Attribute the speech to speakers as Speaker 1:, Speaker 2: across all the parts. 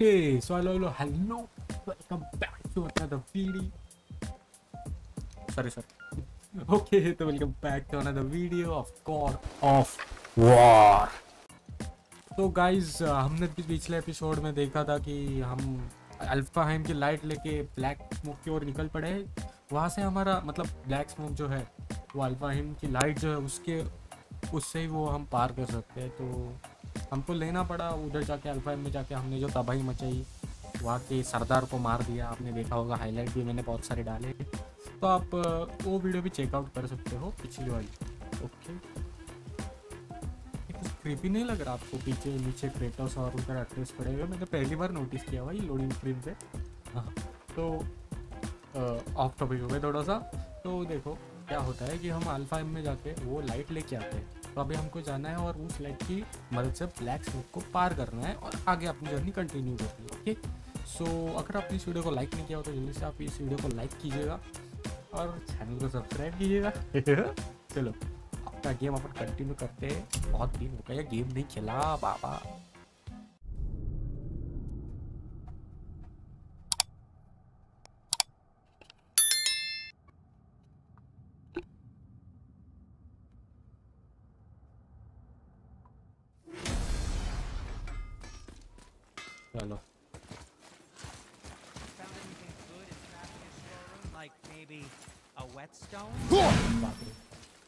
Speaker 1: Okay, so hello, hello, hello. Welcome back to another video. Sorry, sorry. Okay, so welcome back to another video of God of War. तो guys हमने पिछले episode में देखा था कि हम alpha की लाइट लेके ब्लैक स्मोक की ओर निकल पड़े वहाँ से हमारा मतलब ब्लैक स्मोक जो है वो अल्फ़ा की लाइट जो है उसके उससे ही वो हम पार कर सकते हैं तो हमको लेना पड़ा उधर जाके अल्फ़ा हाइम में जाके हमने जो तबाही मचाई वहाँ के सरदार को मार दिया आपने देखा होगा हाईलाइट भी मैंने बहुत सारे डाले। तो आप वो वीडियो भी चेकआउट कर सकते हो पिछली वाली। ओके कुछ नहीं लग रहा आपको पीछे नीचे क्रेटोस और उधर एड्रेस पड़े हुए? मैंने पहली बार नोटिस किया भाई लोडिंग स्क्रीन पे। हाँ। तो ऑफ़ टॉपिक हो गए थोड़ा सा। तो देखो क्या होता है कि हम अल्फ़ा एम में जाके वो लाइट लेके आते हैं। तो अभी हमको जाना है और उस लाइट की मदद से ब्लैक स्मोक को पार करना है और आगे अपनी जर्नी कंटिन्यू करनी है ओके सो अगर आपने इस वीडियो को लाइक नहीं किया हो तो जल्दी से आप इस वीडियो को लाइक कीजिएगा और चैनल को सब्सक्राइब कीजिएगा। चलो। अपना गेम अपन कंटिन्यू करते हैं। बहुत दिन हो गया गेम नहीं खेला बाबा। Yeah, no.
Speaker 2: Found anything good in Trappia's storeroom? Like maybe a whetstone?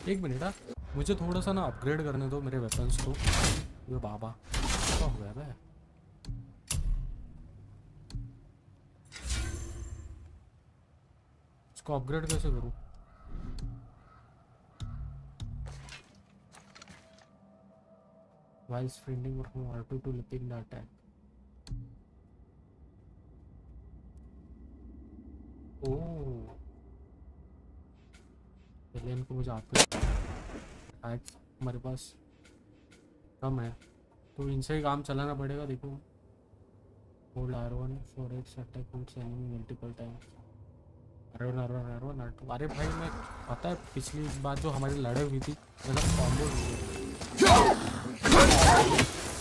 Speaker 1: एक मिनट आ मुझे थोड़ा सा ना अपग्रेड करने दो मेरे वेपन्स को ये बाबा क्या हो गया भाई इसको अपग्रेड कैसे करूँ वाइल्ड स्प्रिंटिंग और to to leaping the attack पहले इनको मुझे आपके आज हमारे पास कम है। तो इनसे ही काम चलाना पड़ेगा, देखो। Hold R one for X attack enemy multiple time R one R one R one R two अरे भाई, मैं पता है, पिछली बार जो हमारी लड़ाई हुई थी मतलब कॉम्बो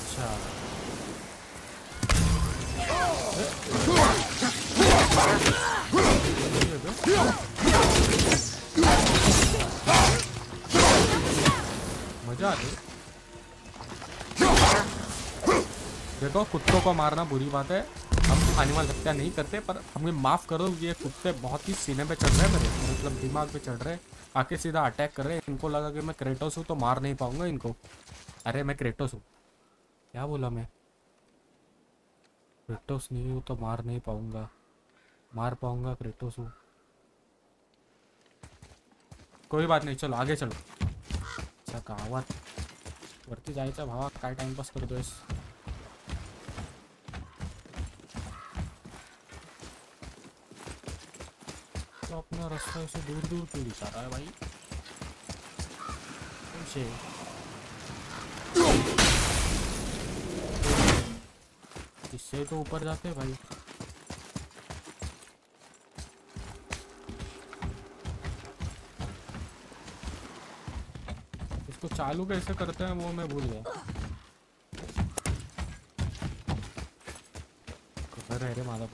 Speaker 1: अच्छा। ये मज़ा देखो, कुत्तों को मारना बुरी बात है। हम एनिमल हत्या नहीं करते, पर हमें माफ़ करो, ये कुत्ते बहुत ही सीने पे चढ़ रहे हैं मेरे। मतलब दिमाग पे चढ़ रहे हैं। आके सीधा अटैक कर रहे हैं। इनको लगा कि मैं क्रेटोस हूँ तो मार नहीं पाऊँगा इनको। अरे, मैं क्रेटोस हूँ। क्या बोला मैं? क्रेटोस नहीं हूँ तो मार नहीं पाऊँगा। मार पाऊँगा क्रेटोस हूँ। कोई बात नहीं, चलो, आगे चलो। अच्छा गावात. वरती जायचं भावा, काय टाइमपास करतोयस? तो अपना रास्ता ऐसे दूर दूर क्यों दिखा रहा है भाई. ऐसे इससे तो ऊपर जाते हैं भाई इसको चालू कैसे करते हैं वो मैं भूल गया। कुठं आहे रे माझा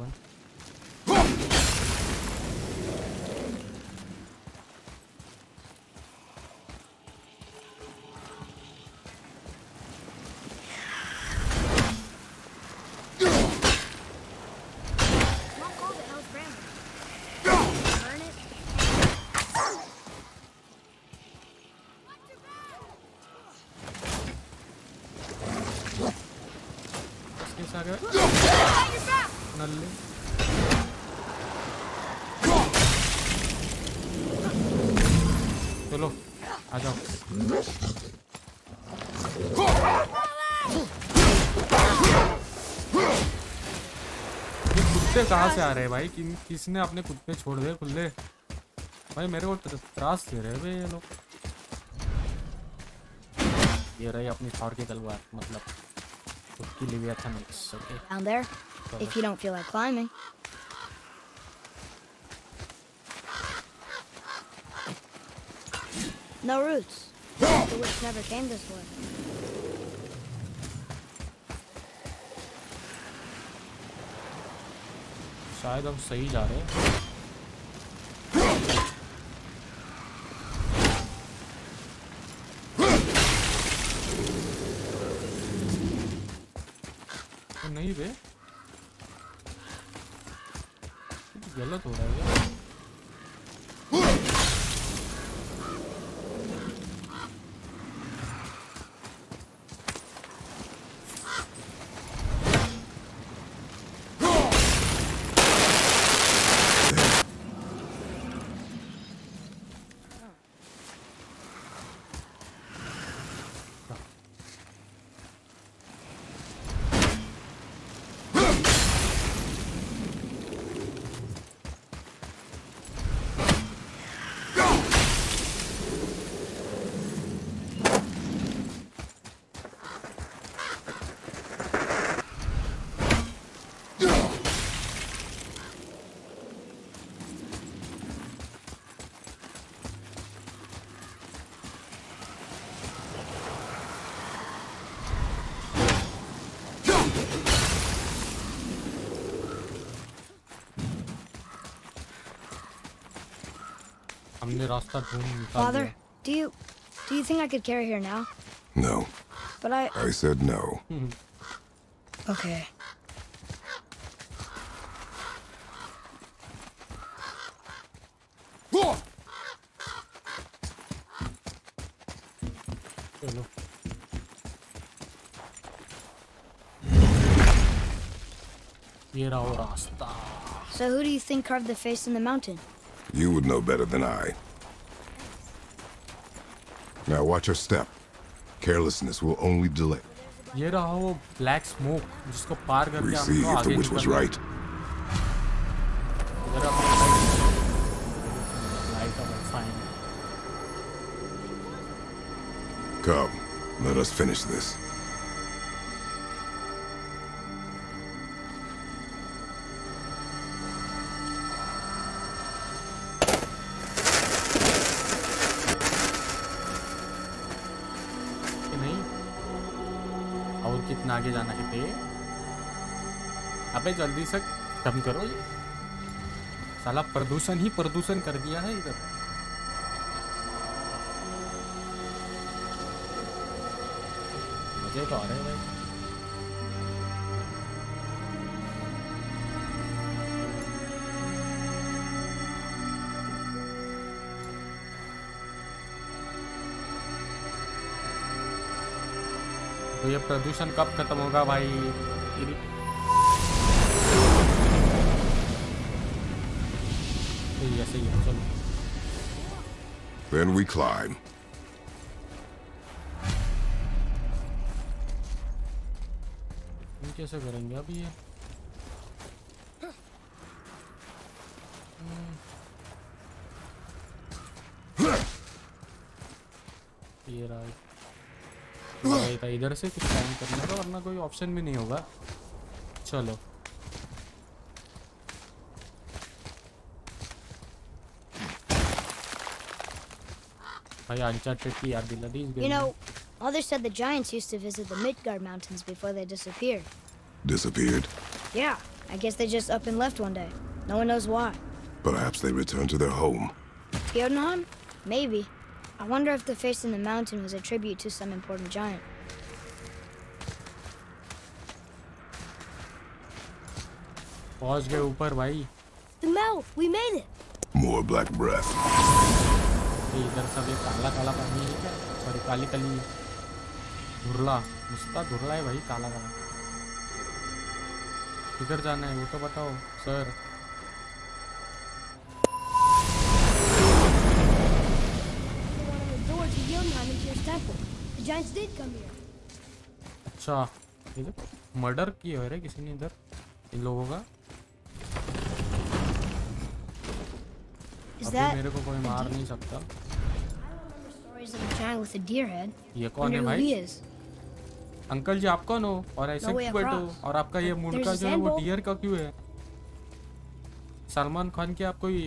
Speaker 1: कहाँ से आ रहे हैं भाई किन किसने अपने कुत्ते छोड़ दिए खुले भाई मेरे को त्रास दे रहे हैं बे ये लोग ये रही अपनी थॉर की तलवार मतलब खुद की Leviathan okay
Speaker 3: Down there, if you don't feel like climbing. No roots. The witch never came this way.
Speaker 1: शायद हम सही जा रहे हैं। तो नहीं बे गलत हो रहा है हमने रास्ता ढूंढ निकाल
Speaker 3: Father,
Speaker 1: लिया
Speaker 3: do you do you think I could carry her now?
Speaker 4: No,
Speaker 3: But I
Speaker 4: I said no.
Speaker 3: okay.
Speaker 1: चलो ये रहा वो रास्ता
Speaker 3: So who do you think carved the face in the mountain?
Speaker 4: You would know better than I. Now watch your step. Carelessness will only delay.
Speaker 1: ये रहा वो black smoke जिसको पार करके
Speaker 4: We see
Speaker 1: हमको
Speaker 4: if the
Speaker 1: आगे
Speaker 4: witch was
Speaker 1: निकलना है।
Speaker 4: right.
Speaker 1: इधर अपना light on fine
Speaker 4: Come, let us finish this.
Speaker 1: आगे जाना है पे। अबे जल्दी से कम करो ये। साला प्रदूषण ही प्रदूषण कर दिया है इधर। मुझे तो आ रहे हैं तो ये प्रदूषण कब खत्म होगा भाई? सही है सही है चलो।
Speaker 4: Then we climb.
Speaker 1: कैसे करेंगे अभी ये? था इधर से कुछ टाइम करने का वरना कोई ऑप्शन भी नहीं होगा चलो भाई अनचार्टेड की याद दिला दी इस
Speaker 3: You
Speaker 1: game
Speaker 3: know,
Speaker 1: में।
Speaker 3: Mother said the giants used to visit the Midgard Mountains before they disappeared.
Speaker 4: Disappeared.
Speaker 3: Yeah, I guess they just up and left one day. No one knows why.
Speaker 4: Perhaps they returned to their home.
Speaker 3: Jotunheim? Maybe. I wonder if the face in the mountain was a tribute to some important giant.
Speaker 1: पहुँच गए ऊपर भाई। Smell इधर सब ये काला काला पानी है क्या सॉरी काली काली। धुरला मुस्ता धुरला है भाई काला काला। किधर जाना है वो तो बताओ सर। अच्छा मर्डर किया है रे किसी ने इधर इन लोगों का?
Speaker 3: Is that?
Speaker 1: मेरे को कोई मार नहीं सकता. ये कौन है भाई? अंकल जी आप कौन हो? और ऐसे क्यों बैठे और आपका ये मुड़का जो है वो डियर का क्यों है? सलमान खान के आप कोई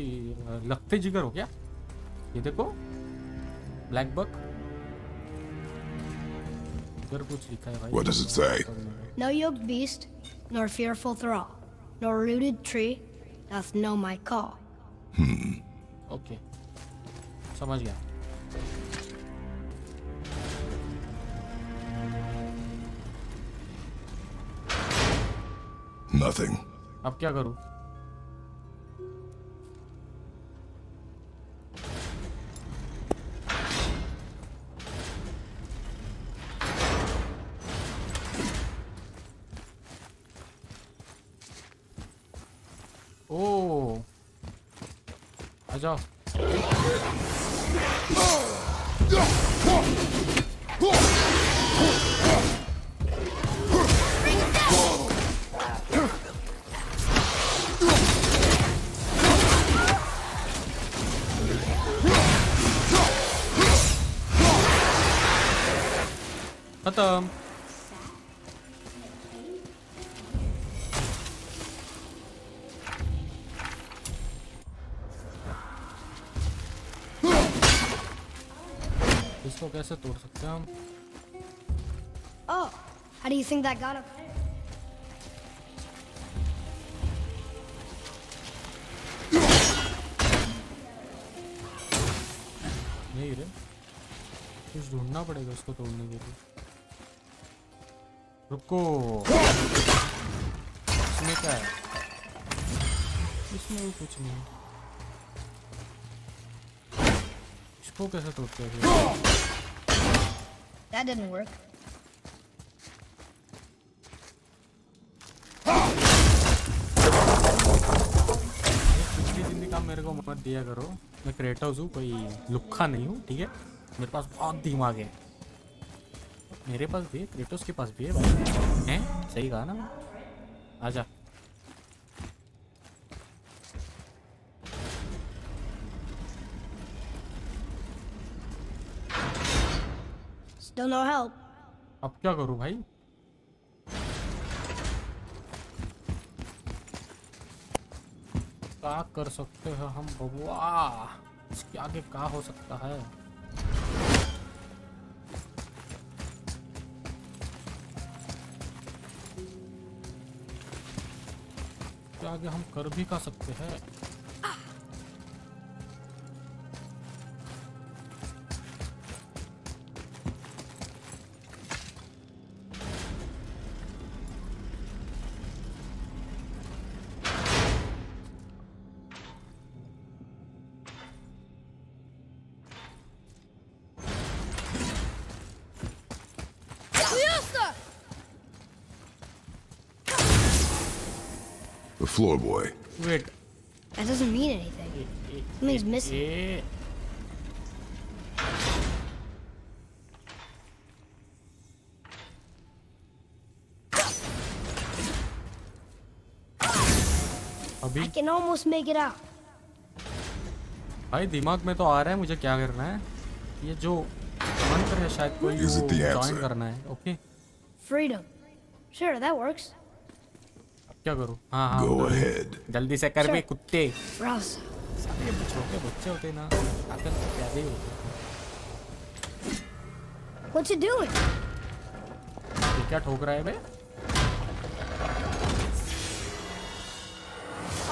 Speaker 1: लगते जिगर हो क्या? ये देखो, ब्लैक बक. इधर कुछ लिखा है भाई.
Speaker 4: What does it say?
Speaker 3: No yoked beast, nor fearful thrall, nor rooted tree, doth know my call.
Speaker 1: Hmm. Okay. समझ गया।
Speaker 4: Nothing.
Speaker 1: अब क्या करूँ? इसको कैसे तोड़ सकते हैं हम?
Speaker 3: Oh, how do you think that got up there?
Speaker 1: नहीं रे। कुछ ढूंढना पड़ेगा उसको तोड़ने के लिए। रुको। इसमें क्या है? इसमें कुछ नहीं। कैसे हैं
Speaker 3: That didn't work.
Speaker 1: पिछली मेरे को मत दिया करो। मैं क्रेटोस हूँ कोई लुखा नहीं हूँ ठीक है? मेरे पास बहुत दिमाग है। मेरे पास भी है क्रेटोस के पास भी है भाई। हैं? सही कहा ना? आजा।
Speaker 3: Still no help.
Speaker 1: अब क्या करूँ भाई? क्या कर सकते हैं हम बबुआ इसके आगे क्या हो सकता है? इसके आगे हम कर भी का सकते हैं।
Speaker 4: Floor boy.
Speaker 1: Wait
Speaker 3: That doesn't mean anything. Something's missing.
Speaker 1: अभी
Speaker 3: I can almost make it out.
Speaker 1: भाई दिमाग में तो आ रहा है मुझे क्या करना है ये जो मंत्र है शायद कोई ज्वाइन करना है okay
Speaker 3: Freedom. Sure, that works.
Speaker 1: क्या करूँ हाँ हाँ
Speaker 4: Go ahead.
Speaker 1: जल्दी से कर बे कुत्ते साले छोटे बच्चे होते ना आकर तो ही होते
Speaker 3: What's it doing?
Speaker 1: ये क्या ठोक रहा है बे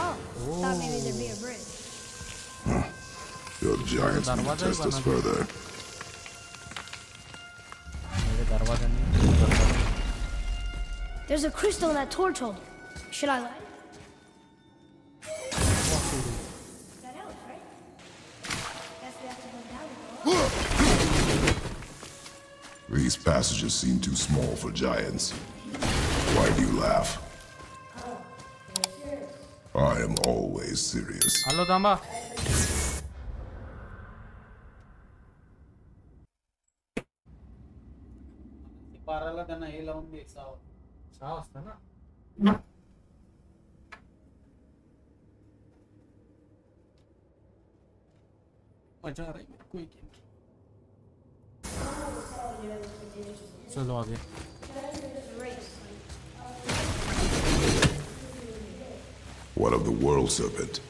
Speaker 3: Oh, thought maybe there'd be a bridge.
Speaker 4: Your giants need to test us further.
Speaker 1: मेरे दरवाज़ा नहीं
Speaker 3: There's a crystal in that torch holder. Should I light? That helps, right? Guess we have to go down.
Speaker 4: These passages seem too small for giants. Why do you laugh? I am always serious.
Speaker 1: Hello तांबा
Speaker 5: बाराला त्यांना हे लावून दे साव
Speaker 1: सहा वाजता ना मज़ा आ रही है कोई गेम चलो आगे।
Speaker 4: What of the world serpent?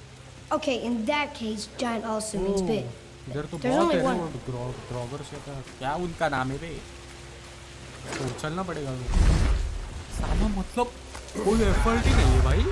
Speaker 3: Okay, in that case, giant also means big.
Speaker 1: इधर तो
Speaker 3: There's
Speaker 1: बहुत
Speaker 3: only
Speaker 1: है।
Speaker 3: one.
Speaker 1: वो ग्रो- ग्रोवर्स या क्या क्या उनका नाम है बे तो चलना पड़ेगा। साला मतलब कोई एफर्ट ही नहीं है भाई।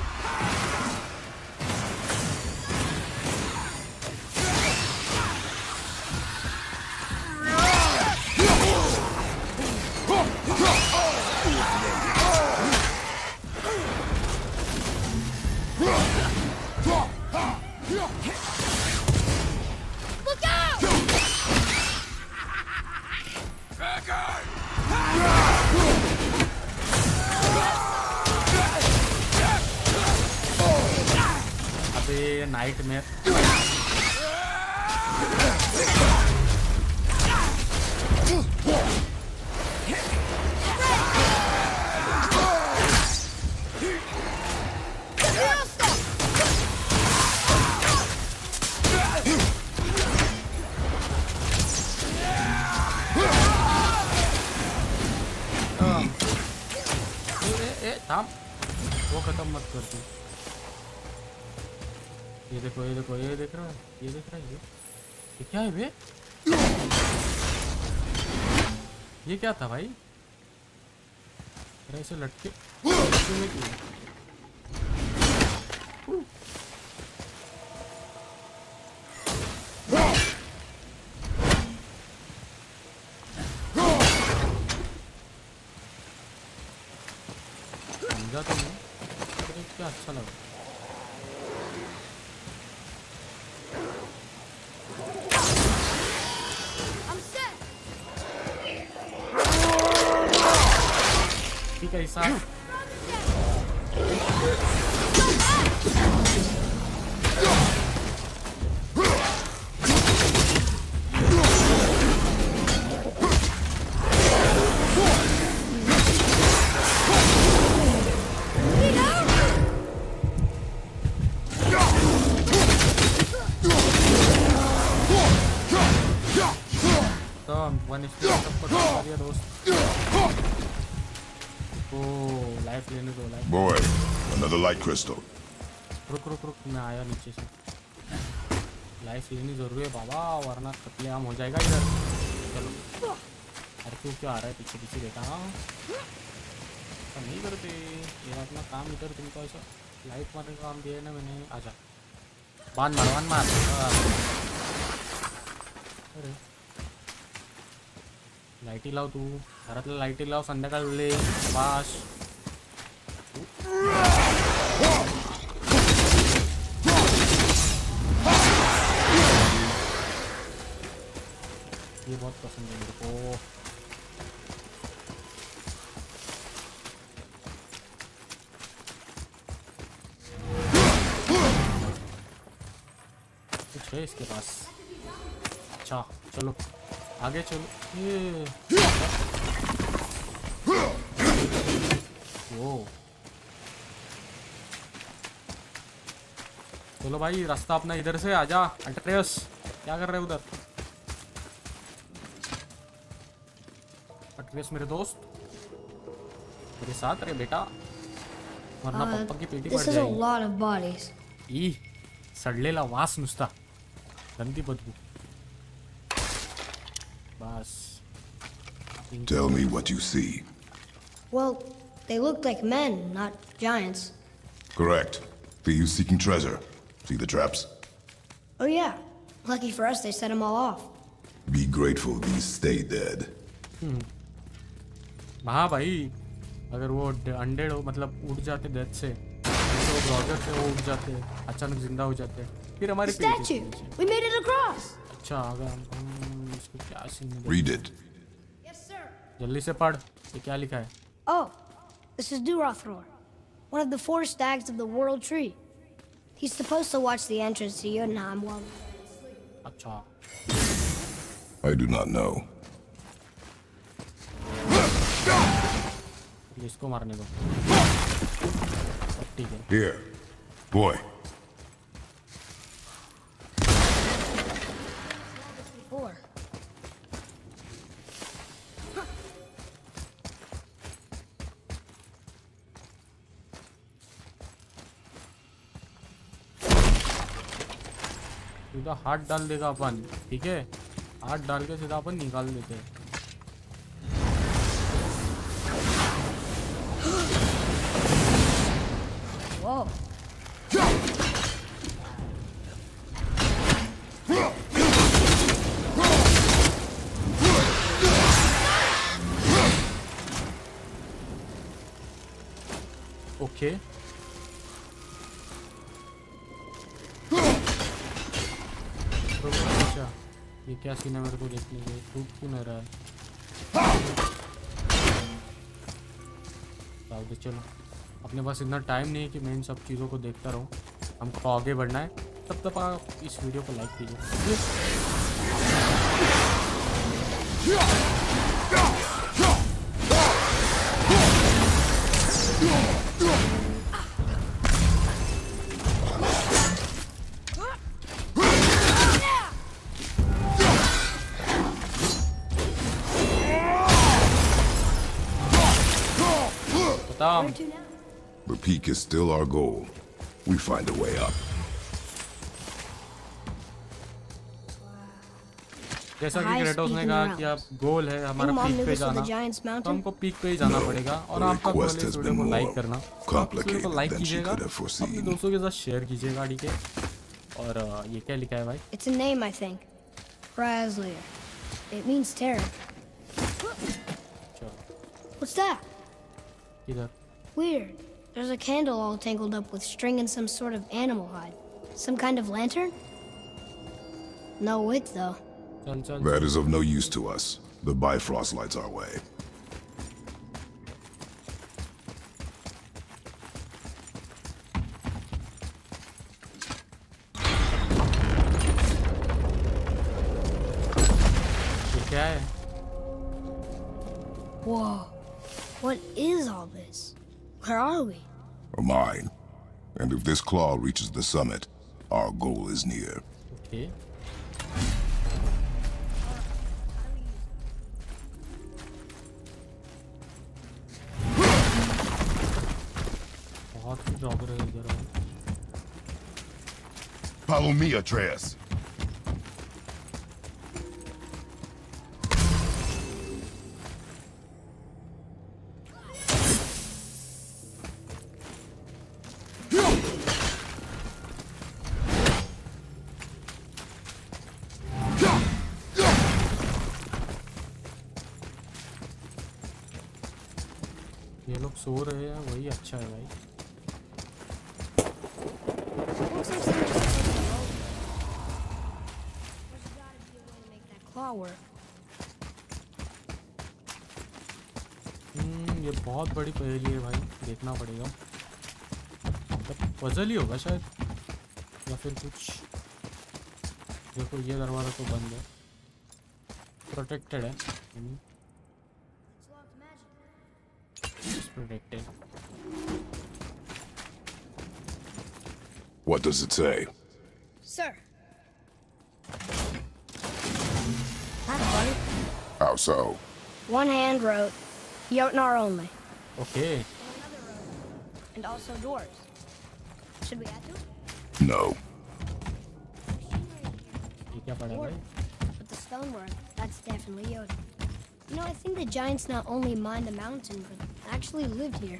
Speaker 1: कर तू ये देखो ये देखो, ये देख रहा है, ये देख रहा है, ये। ये क्या है बे? ये क्या था भाई? ऐसे लटके ठीक रुक रुक मैं आया नीचे से। लाइफ लेनी ज़रूरी है बाबा, वरना कत्लेआम हो जाएगा इधर। चलो। अरे तू क्या आ रहा है? पीछे पीछे देखा हाँ ऐसा नहीं करते। ये अपना काम इधर तुमको ऐसा लाइट मारने का काम दिया है ना मैंने। आजा। बाँध मार बाँध मार। अरे। लाइटी लाव तू। घरातल्या लाइटी लाव संध्याकाळ बास पसंद है मेरे को कुछ इसके पास अच्छा चलो आगे चलो ये ओ चलो भाई रास्ता अपना इधर से आजा अल्ट्रेस क्या कर रहे उधर अल्ट्रेस मेरे दोस्त मेरे साथ अरे बेटा वरना
Speaker 3: Uh,
Speaker 1: पप्पा की पेटी
Speaker 3: this
Speaker 1: पड़
Speaker 3: is a
Speaker 1: जाएगी
Speaker 3: lot of bodies.
Speaker 1: ई सडलेला वास नुसता गंदी बदबू बस
Speaker 4: Tell me what you see.
Speaker 3: Well, they looked like men, not giants.
Speaker 4: Correct. Thieves seeking treasure. See the traps?
Speaker 3: Oh, yeah. Lucky for us, they set them all off.
Speaker 4: Be grateful these stay dead.
Speaker 1: हाँ भाई अगर वो अंडेड हो मतलब उठ जाते death से जैसे वो ब्रॉजर से वो उठ जाते अचानक ज़िंदा हो जाते फिर हमारी! अच्छा अगर हम इसको क्या सीन.
Speaker 3: Yes, sir.
Speaker 1: जल्दी से पढ़ ये क्या लिखा है
Speaker 3: Oh, this is Durathror, one of the four stags of the World Tree. He's supposed to watch the entrance to Jotunheim while.
Speaker 1: अच्छा
Speaker 4: I do not know.
Speaker 1: इसको मारने को ठीक है
Speaker 4: Here. Boy.
Speaker 1: सीधा हाथ डाल देगा अपन ठीक है हाथ डाल के सीधा अपन निकाल देते हैं क्या सीन है मेरे को देखने के टूट क्यों नहीं रहा। है चलो। अपने पास इतना टाइम नहीं है कि मैं इन सब चीज़ों को देखता रहूँ। हमको आगे बढ़ना है। तब तक आप इस वीडियो को लाइक कीजिए।
Speaker 4: Peak is still our goal. We find a way up.
Speaker 1: जैसा कि
Speaker 3: Highest
Speaker 1: क्रेटोस
Speaker 3: peak
Speaker 1: ने
Speaker 3: in the
Speaker 1: कहा कि आप
Speaker 3: realms.
Speaker 1: गोल है हमारा
Speaker 3: Your mom
Speaker 1: पीक
Speaker 3: knew
Speaker 1: पे
Speaker 3: this was
Speaker 1: जाना
Speaker 3: the Giant's
Speaker 1: तो
Speaker 3: Mountain?
Speaker 1: हमको पीक पे ही जाना पड़ेगा और
Speaker 4: The
Speaker 1: आपका गोल
Speaker 4: request
Speaker 1: इस
Speaker 4: has
Speaker 1: वीडियो
Speaker 4: been
Speaker 1: को लाइक
Speaker 4: more
Speaker 1: करना आप इस वीडियो को
Speaker 4: complicated
Speaker 1: लाइक
Speaker 4: than she
Speaker 1: कीजिएगा
Speaker 4: could have
Speaker 1: अपने
Speaker 4: foreseen.
Speaker 1: दोस्तों के साथ शेयर कीजिए गाड़ी के और अ, ये क्या लिखा है भाई
Speaker 3: It's a name, I think. Razlier. It means terror.
Speaker 1: चलो
Speaker 3: What's that?
Speaker 1: इधर
Speaker 3: Weird. There's a candle all tangled up with string and some sort of animal hide. Some kind of lantern? No wick, though.
Speaker 4: That is of no use to us. The Bifrost lights our way.
Speaker 3: Whoa. What is all this? Where are we?
Speaker 4: Or mine. And if this claw reaches the summit, our goal is near.
Speaker 1: Okay.
Speaker 4: Follow me, Atreus.
Speaker 1: बहुत बड़ी पहेली है भाई देखना पड़ेगा puzzle ही होगा शायद या फिर कुछ देखो ये दरवाज़ा तो बंद है प्रोटेक्टेड है
Speaker 3: It's locked magic.
Speaker 1: Protected
Speaker 4: What does it say?
Speaker 3: Sir. Hi, buddy.
Speaker 4: How so?
Speaker 3: One hand wrote, Jotnar only.
Speaker 1: Okay
Speaker 3: Another wrote, and also dwarves. Should we add to it?
Speaker 4: No.
Speaker 1: ये क्या पड़ा भाई
Speaker 3: But the stonework, that's definitely Yoda. You know, I think the giants not only mined the mountain, but actually lived here.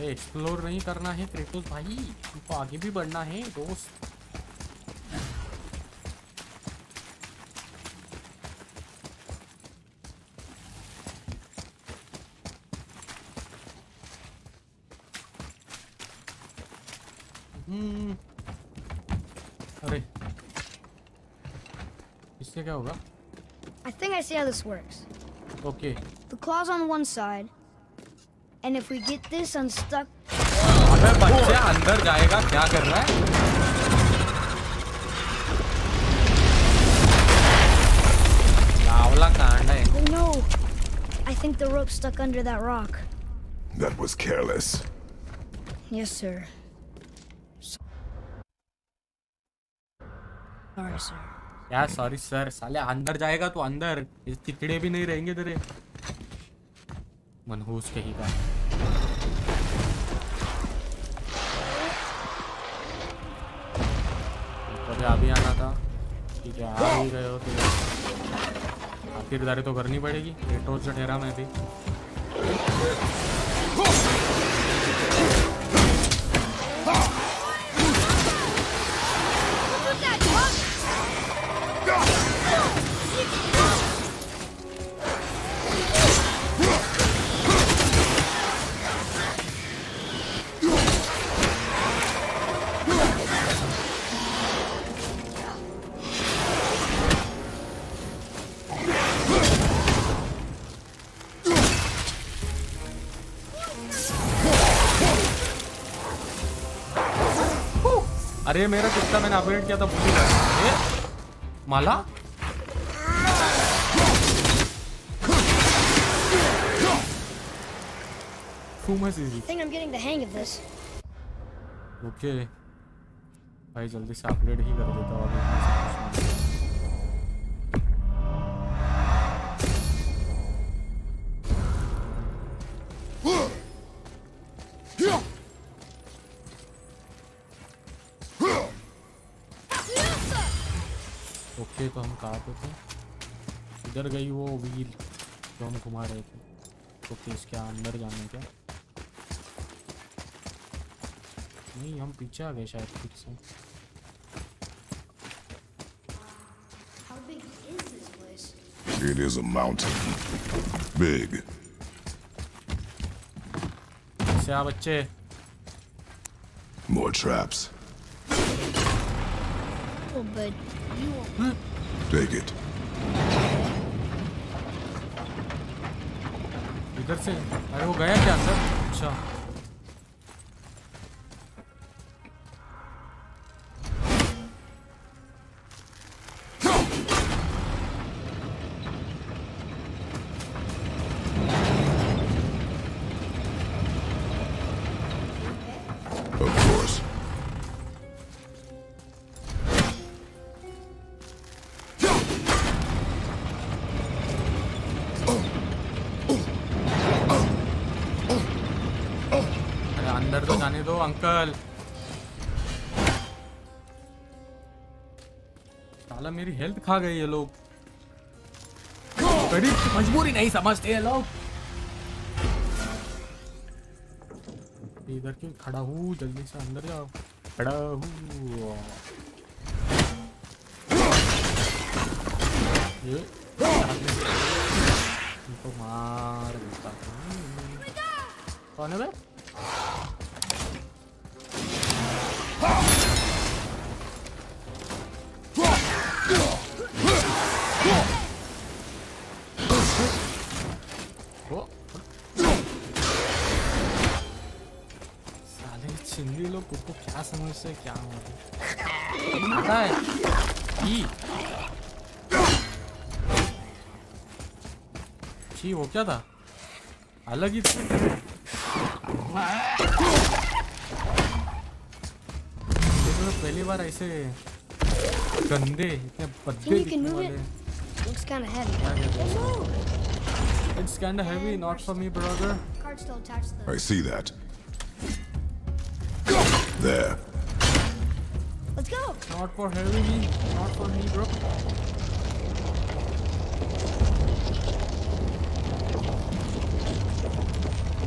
Speaker 1: Explore नहीं करना है Kratos भाई हमको आगे भी बढ़ना है दोस्त इससे क्या होगा
Speaker 3: I think I see how this works.
Speaker 1: Okay
Speaker 3: The claw's on one side, and if we get this unstuck,
Speaker 1: अबे बच्चे अंदर जाएगा क्या कर रहा है लावला कांड है
Speaker 3: oh no! I think the rope's stuck under that rock.
Speaker 4: That was careless.
Speaker 3: Yes, sir.
Speaker 1: क्या सॉरी सर साले अंदर जाएगा तो अंदर। चिकड़े भी नहीं रहेंगे तेरे। मनहूस कहीं का। अभी आना था। ठीक है, आ ही गए हो तो आखिरदारी तो करनी पड़ेगी। से ठहरा मैं भी। अरे मेरा कुत्ता मैंने अपग्रेड किया था भूल ही गया माला Too much easy.
Speaker 3: I think I'm getting the hang of this.
Speaker 1: Okay भाई जल्दी से अपग्रेड ही कर देता हूँ इधर गई वो व्हील जो हम घुमा रहे थे ओके इसके अंदर जाने क्या नहीं हम पीछे आ गए शायद फिर से
Speaker 3: How big is this place?
Speaker 4: It is a mountain. Big.
Speaker 1: से आ बच्चे
Speaker 4: More traps.
Speaker 3: Oh, but you won't.
Speaker 4: Take it.
Speaker 1: इधर से। अरे वो गया क्या सर? अच्छा। अंकल। साला मेरी हेल्थ खा गई ये लोग। बड़ी मजबूरी नहीं समझते ये लोग। इधर क्यों खड़ा हूँ? जल्दी से अंदर जाओ। खड़ा हूँ। ये इनको मार देता कौन है बे साले लोग को क्या समझते क्या है ई। छी वो क्या था? अलग ही तो पहली बार ऐसे गंदे इतने
Speaker 3: can
Speaker 1: दिखने वाले?
Speaker 3: Looks kind of heavy.
Speaker 1: हैं! It's kinda heavy, not for me, brother.
Speaker 3: Card's still attached to the.
Speaker 4: I see that. There.
Speaker 3: Let's go!
Speaker 1: Not for heavy me, not for me, bro.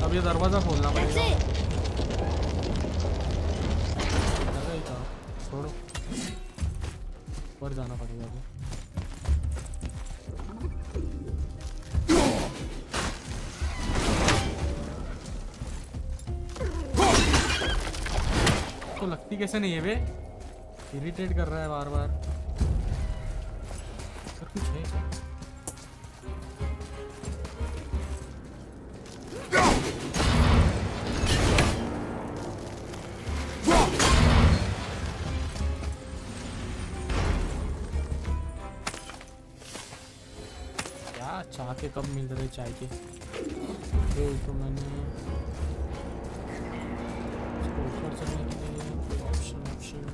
Speaker 1: अब ये दरवाज़ा खोलना
Speaker 3: That's
Speaker 1: पड़ेगा छोड़ो। ऊपर जाना पड़ेगा अभी। तो लगती कैसे नहीं है वे? इरिटेट कर रहा है बार बार कब मिल रहे चाय के? तो, तो मैंने ऊपर चलने के लिए ऑप्शन ऑप्शन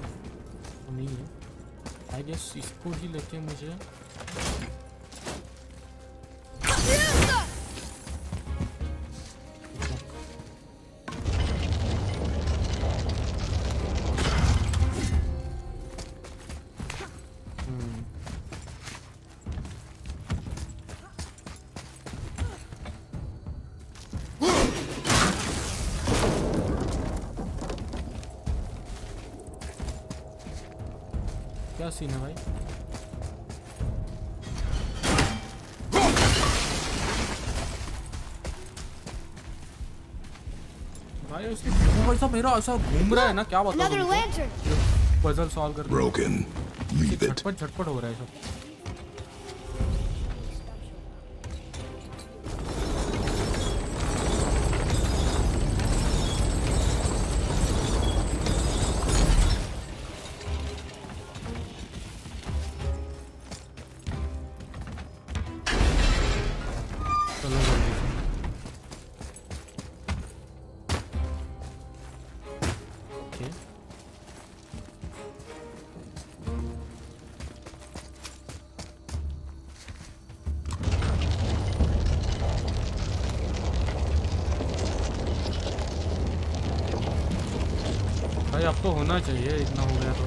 Speaker 1: नहीं है। आई गेस इसको ही लेके मुझे सीन है भाई भाई उसकी भाई साहब मेरा ऐसा घूम रहा है ना क्या बताऊँ पजल सॉल्व कर
Speaker 4: ब्रोकन लीव इट
Speaker 1: झटपट झटपट हो रहा है सब तो होना चाहिए, इतना हो गया तो।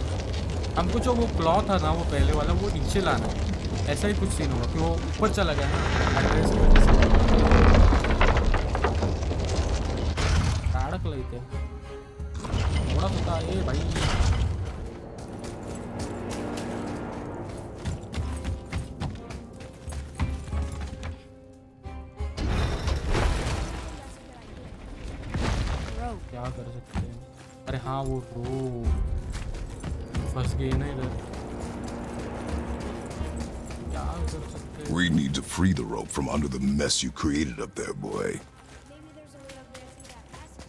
Speaker 1: हमको जो वो क्लॉ था ना, वो पहले वाला, वो नीचे लाना है। ऐसा ही कुछ सीन होगा कि वो ऊपर चला गया एड्रेस की वजह से। ताड़क लेते थोड़ा सा ए भाई। क्या कर सकते हैं? अरे हाँ वो रो फंस गए ना इधर क्या कर सकते हैं
Speaker 4: We need to free the rope from under the mess you created up there, boy.
Speaker 3: Maybe there's a way up there through that passage.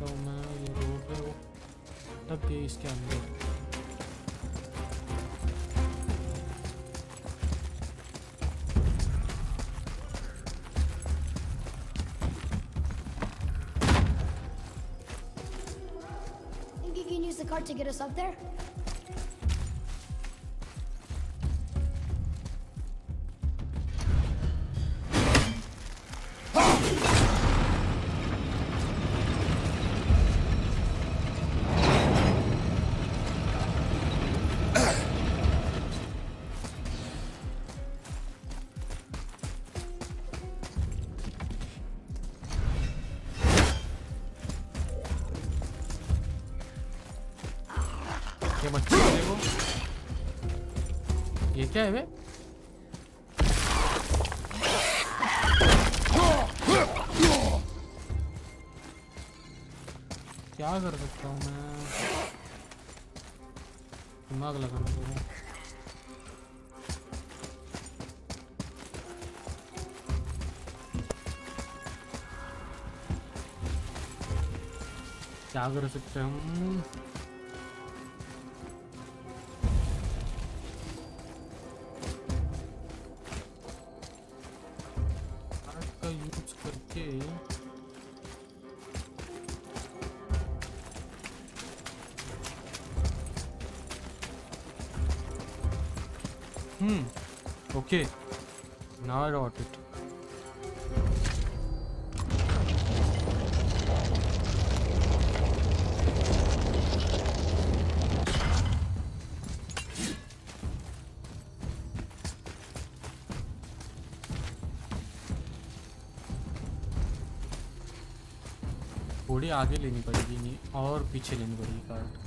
Speaker 1: तो मैं ये रोड पे वो तब गई इसके अंदर
Speaker 3: Up there?
Speaker 1: क्या कर सकता हूँ मैं? दिमाग लगाना पड़ेगा। क्या कर सकते हैं हम? गॉट इट थोड़ी आगे लेनी पड़ेगी नहीं और पीछे लेनी पड़ेगी कार्ड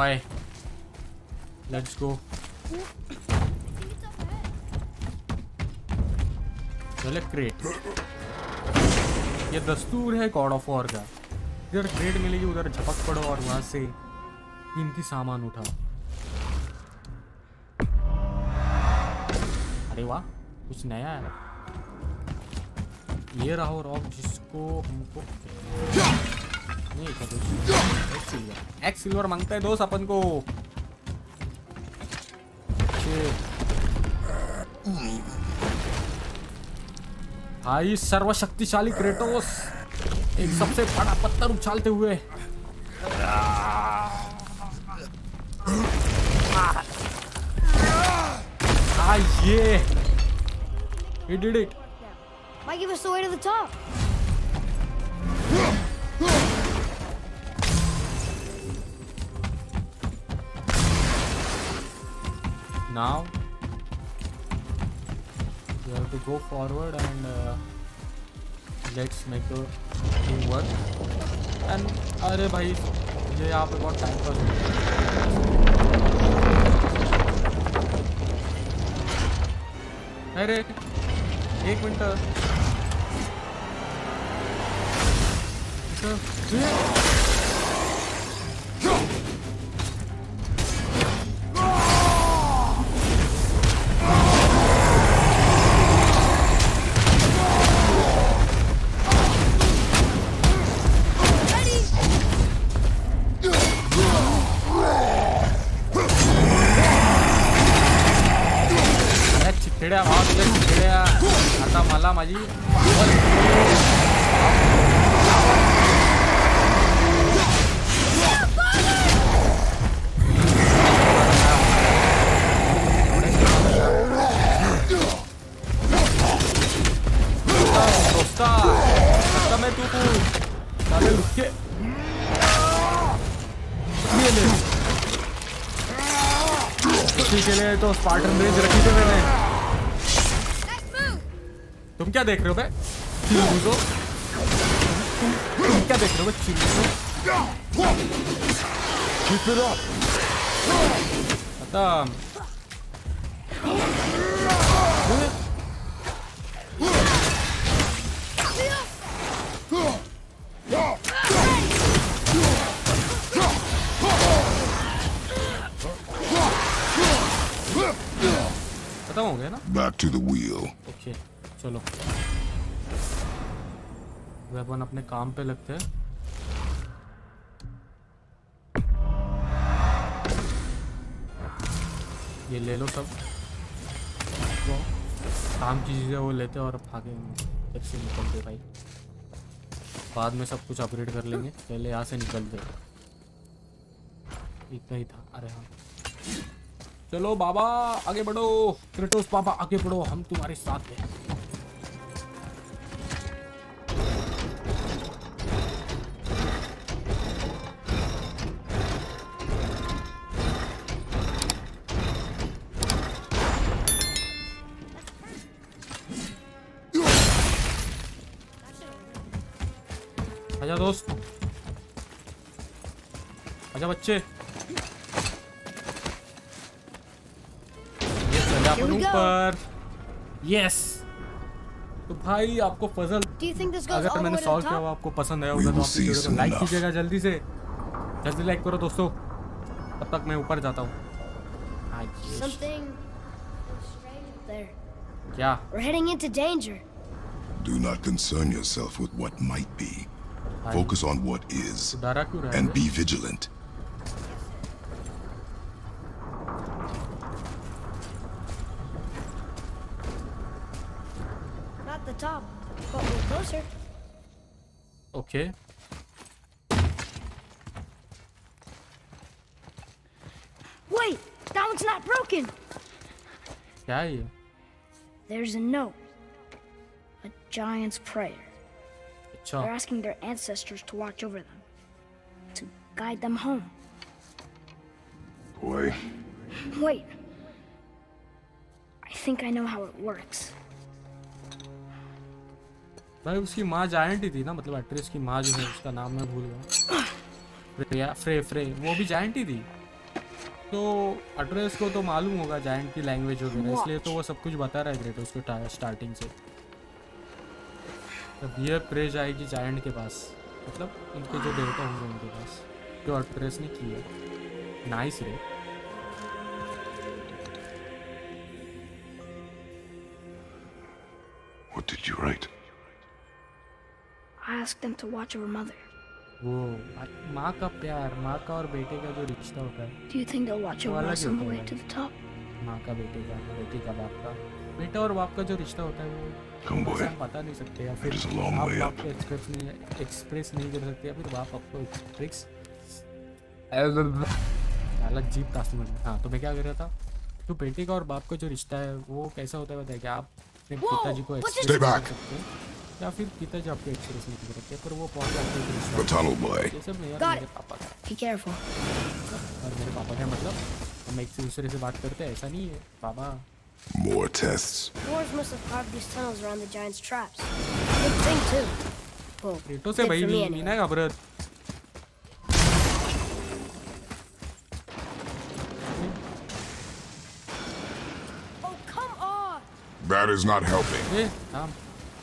Speaker 1: बॉय लेट्स गो चले क्रेट ये दस्तूर है गॉड ऑफ़ वॉर का। इधर क्रेट मिलेगी, उधर झपक पड़ो और वहाँ से कीमती सामान उठाओ। अरे वाह, कुछ नया है। ये रहा रॉक जिसको हमको नहीं एक्स सिल्वर माँगता है दोस्त अपन को भाई सर्वशक्तिशाली क्रेटोस एक सबसे बड़ा पत्थर उछालते हुए Ah, yeah. He did it.
Speaker 3: Might give us the way to the top.
Speaker 1: Now we have to go forward and uh, let's make the thing work. And अरे भाई मुझे यहाँ पे बहुत टाइम पास हो गया। अरे एक मिनट उसी के लिए तो स्पार्टन रेंज रखी थी मैंने। तुम क्या देख रहे हो बे चिल्लूजो तुम क्या देख रहे हो बे खत्म। खत्म हो गया ना
Speaker 4: to the wheel.
Speaker 1: ओके चलो। वेपन अपने काम पे लगते हैं। ये ले लो सब। वो काम की चीज़ें वो लेते और भागे जब से निकलते भाई। बाद में सब कुछ अपग्रेड कर लेंगे। पहले यहाँ से निकलते इतना ही था। अरे हाँ। चलो बाबा, आगे बढ़ो। क्रेटोस पापा, आगे बढ़ो, हम तुम्हारे साथ हैं। आजा दोस्त। आजा बच्चे। अपन ऊपर यस तो भाई आपको पजल अगर मैंने सॉल्व किया हुआ आपको पसंद आया होगा तो आप वीडियो को लाइक कीजिएगा जल्दी से जल्दी लाइक करो दोस्तों तब तक मैं ऊपर जाता हूँ हाँ. क्या
Speaker 3: We're heading into danger.
Speaker 4: Do not concern yourself with what might be. Focus on what is.
Speaker 1: डरा क्यों रहा
Speaker 4: And be vigilant.
Speaker 1: Okay.
Speaker 3: Wait, that one's not broken.
Speaker 1: Yeah.
Speaker 3: There's a note. A giant's prayer. They're asking their ancestors to watch over them. To guide them home.
Speaker 4: Wait.
Speaker 3: Wait. I think I know how it works.
Speaker 1: भाई उसकी माँ giant ही थी ना मतलब actress की माँ जो है उसका नाम मैं भूल गया। फ्रे फ्रे वो भी जायंट ही थी। तो एड्रेस को तो मालूम होगा जायंट की लैंग्वेज वगैरह इसलिए तो वो सब कुछ बता रहा है ग्रेटोस को स्टार्टिंग से। तब ये प्रेज आएगी जायंट के पास। मतलब उनके जो देवता होंगे उनके पास। जो एड्रेस ने की है नाइस रे।
Speaker 4: What did you write?
Speaker 3: I asked them to watch over mother.
Speaker 1: वो माँ का प्यार माँ का और बेटे का जो रिश्ता होता है
Speaker 3: Do you think they'll watch over us on the way to the top?
Speaker 1: माँ का बेटे का बेटे का बाप का बेटा और बाप का जो रिश्ता होता है वो हम बता नहीं सकते या फिर आप
Speaker 4: way
Speaker 1: बाप. को एक्सप्रेस नहीं एक्सप्रेस नहीं कर सकते या फिर बाप आपको एक्सप्रेस अलग जीप तास्ती हाँ तो मैं क्या कर रहा था तो बेटे का और बाप का जो रिश्ता है वो कैसा होता है बताया कि आप अपने पिताजी को एक्सप्रेस कर सकते हैं या फिर पिताजी आपको एक्सप्रेस नहीं कर सकते पर वो बहुत आपको एक रिश्ता
Speaker 4: The tunnel, boy.
Speaker 1: ये सब नहीं यार
Speaker 3: Got
Speaker 1: मेरे
Speaker 3: it.
Speaker 1: पापा का
Speaker 3: Be careful.
Speaker 1: और मेरे पापा का मतलब हम एक दूसरे से बात करते हैं ऐसा नहीं है पापा
Speaker 4: More tests.
Speaker 3: Dwarves must have carved these tunnels around the giant's traps. Good thing too. Well,
Speaker 1: रेटो से
Speaker 3: good
Speaker 1: भाई
Speaker 3: for me
Speaker 1: नहीं
Speaker 3: anyway.
Speaker 1: नहीं ना घबरत
Speaker 3: Oh, come on!
Speaker 4: That is not helping.
Speaker 1: ए काम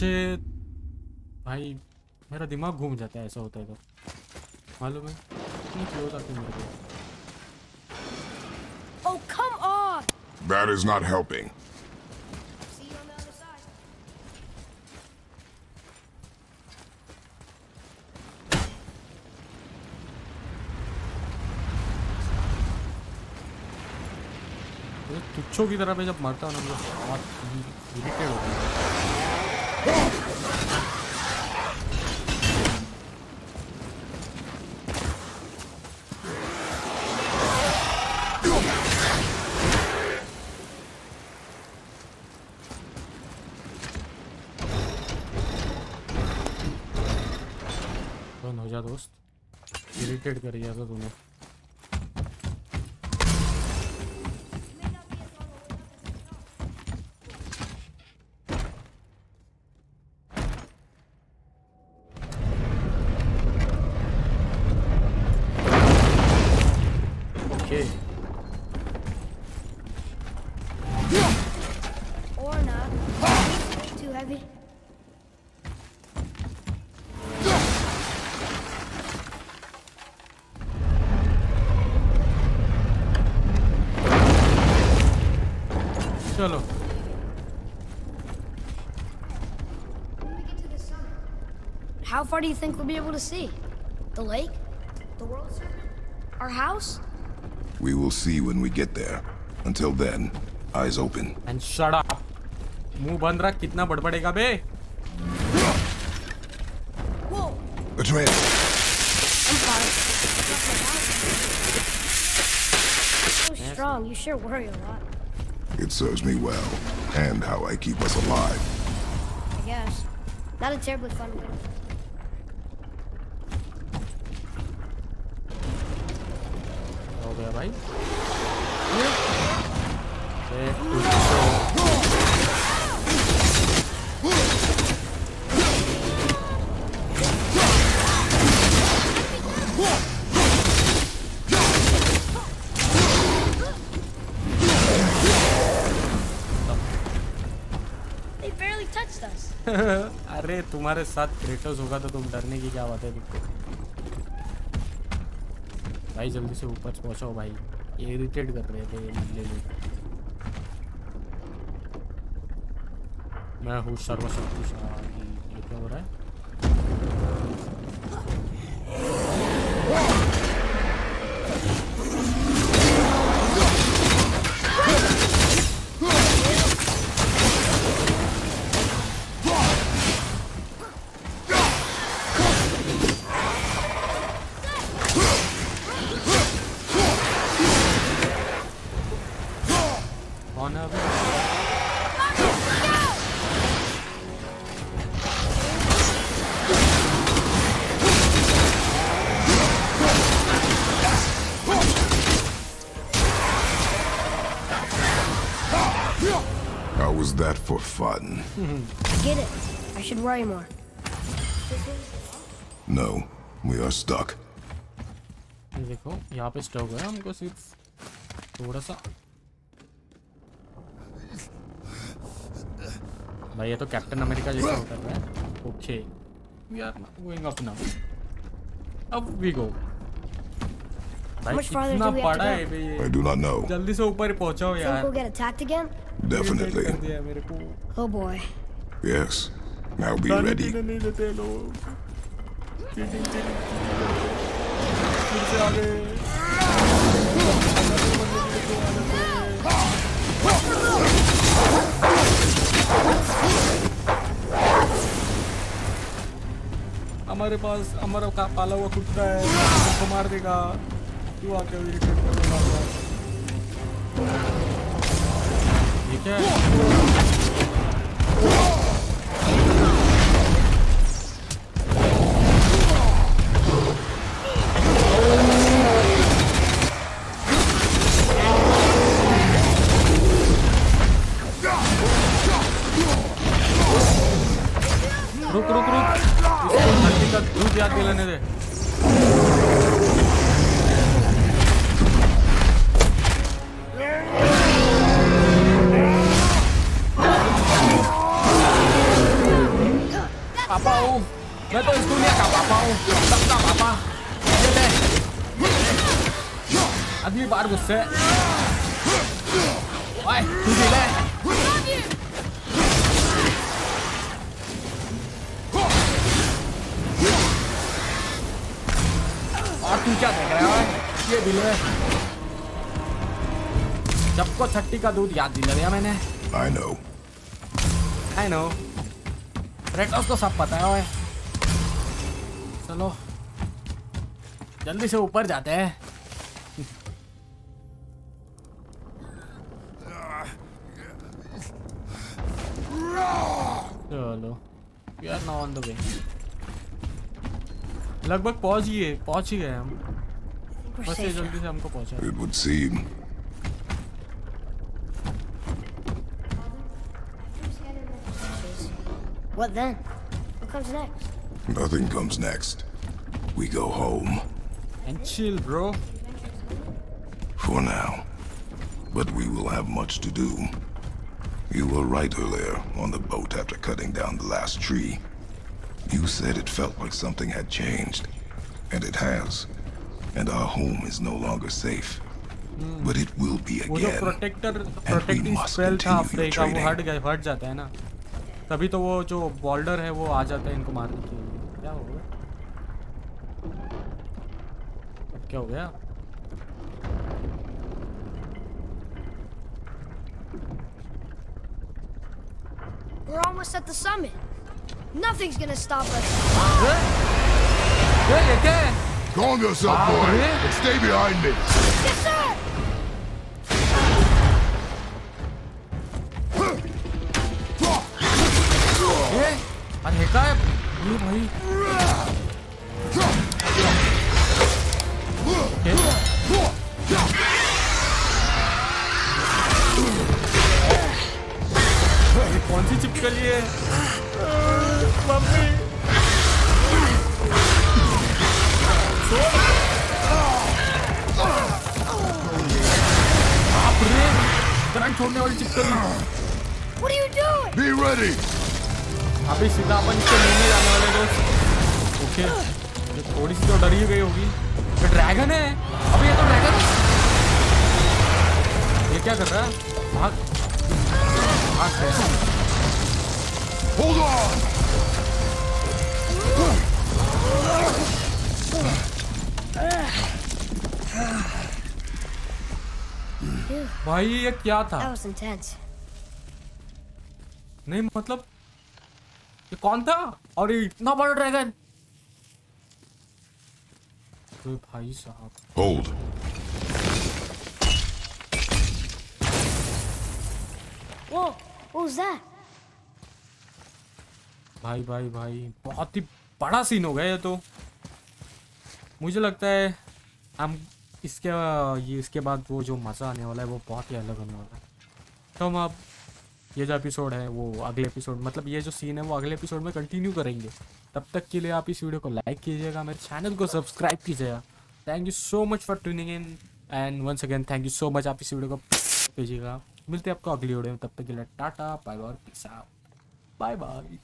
Speaker 1: Shit. भाई मेरा दिमाग घूम जाता है ऐसा होता है तो मालूम है इतनी क्लोज आती है मेरे को
Speaker 3: Oh, come on!
Speaker 4: That is not helping.
Speaker 3: See you on the other side.
Speaker 1: तो तुच्छों की तरह मैं जब मरता हूँ ना मुझे बहुत इरिटेट होता है हो जा दोस्त करी था तूने।
Speaker 3: how far do you think we'll be able to see? The lake? The world serpent? Our house?
Speaker 4: We will see when we get there. Until then, eyes open.
Speaker 1: And shut up मुंह बंद रख कितना बड़बड़ेगा बे
Speaker 3: Whoa!
Speaker 4: Atreus,
Speaker 3: I'm fine. So strong, you sure worry a lot.
Speaker 4: it serves me well, and how I keep us alive.
Speaker 3: I guess. Not a terribly fun way. They barely touched us.
Speaker 1: अरे तुम्हारे साथ Kratos होगा तो तुम डरने की क्या बात है देखो भाई, जल्दी से ऊपर पहुंचो भाई। इरिटेट कर रहे थे ये मिले लोग। मैं हूँ सर्वशक्तिशाली। ये क्या हो रहा है?
Speaker 4: Fun?
Speaker 3: Get it. I should worry more.
Speaker 4: No, we are stuck.
Speaker 1: ये देखो यहाँ पे स्टॉक है हमको सिर्फ़ थोड़ा सा भाई ये तो कैप्टन अमेरिका जैसा होता है okay we are going up now अब वी गो भाई
Speaker 3: much farther do we have to go?
Speaker 1: है
Speaker 4: I do not know.
Speaker 1: जल्दी से ऊपर पहुंचाओ
Speaker 3: Think
Speaker 1: यार
Speaker 3: we'll get attacked again?
Speaker 4: Definitely.
Speaker 1: है
Speaker 3: Oh boy.
Speaker 4: Yes. Now be ready.
Speaker 1: हमारे पास हमारा पाला हुआ कुत्ता है मार देगा क्यों आके इरिटेट कर रहे हो ये क्या रुक रुक रुक। इसको ठंडी का दूध याद दिलाने दे। अगली बार गुस्से ओए तू भी ले और तू क्या देख रहा है? ये भी ले। सबको छट्टी का दूध याद दिला दिया मैंने।
Speaker 4: I know.
Speaker 1: आई नो रेटोस को सब पता है चलो। जल्दी से ऊपर जाते हैं। चलो we are now on the way लगभग पहुंच ही है पहुंच ही गए हम
Speaker 3: We're
Speaker 1: बस ये
Speaker 3: safe
Speaker 1: जल्दी से हमको पहुंचा
Speaker 4: It would seem.
Speaker 3: What then? What comes next?
Speaker 4: Nothing comes next. We go home.
Speaker 1: and chill bro
Speaker 4: For now. But we will have much to do. You were right earlier on the boat after cutting down the last tree. You said it felt like something had changed. And it has. And our home is no longer safe. But it will be
Speaker 1: वो जो
Speaker 4: again.
Speaker 1: Protector protecting
Speaker 4: must
Speaker 1: spell था
Speaker 4: continue
Speaker 1: आफ्रे का वो
Speaker 4: training.
Speaker 1: हट गया हट जाता है ना तभी तो वो जो बॉर्डर है वो आ जाता है इनको मारने के लिए क्या हो गया अब क्या हो गया
Speaker 3: almost at the summit. Nothing's gonna stop us.
Speaker 1: ये ये क्या है
Speaker 4: Calm yourself,
Speaker 1: Ah,
Speaker 4: boy.
Speaker 1: really?
Speaker 4: And stay behind me.
Speaker 3: Yes, sir!
Speaker 1: ये अरे ये क्या है ये भाई ये कौन सी चिपकली है? मम्मी। बाप रे करंट छोड़ने वाली चिपकली
Speaker 3: What are you doing?
Speaker 4: Be ready.
Speaker 1: अभी सीधा अपन इसके मुँह में जाने वाले दोस्त। ओके ये थोड़ी सी तो डर ही गई होगी। ये ड्रैगन है। अभी ये तो ड्रैगन ये क्या कर रहा है? भाग
Speaker 4: Hold on.
Speaker 1: भाई ये क्या था. नहीं मतलब ये कौन था और ये इतना बड़ा ड्रैगन तो भाई साहब
Speaker 4: Hold.
Speaker 3: Whoa, what was that?
Speaker 1: भाई भाई भाई, बहुत ही बड़ा सीन हो गया ये तो। मुझे लगता है हम इसके, ये इसके बाद वो जो मज़ा आने वाला है, वो बहुत ही अलग होने वाला है। तो हम अब ये जो एपिसोड है, वो अगले एपिसोड मतलब ये जो सीन है, वो अगले एपिसोड में कंटिन्यू करेंगे। तब तक के लिए आप इस वीडियो को लाइक कीजिएगा, मेरे चैनल को सब्सक्राइब कीजिएगा। Thank you so much for tuning in and once again thank you so much आप इस वीडियो को कीजिएगा। मिलते हैं आपको अगली वीडियो में, तब तक के लिए tata, bye bye peace bye bye